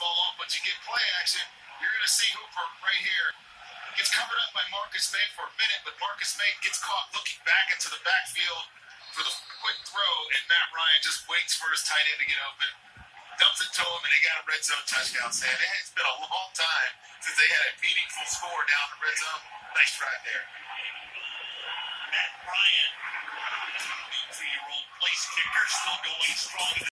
But you get play action, you're going to see Hooper right here. Gets covered up by Marcus Maye for a minute, but Marcus Maye gets caught looking back into the backfield for the quick throw, and Matt Ryan just waits for his tight end to get open. Dumps it to him, and they got a red zone touchdown. Saying it's been a long time since they had a meaningful score down the red zone. Nice try there. Matt Bryant, 22 year old place kicker, still going strong.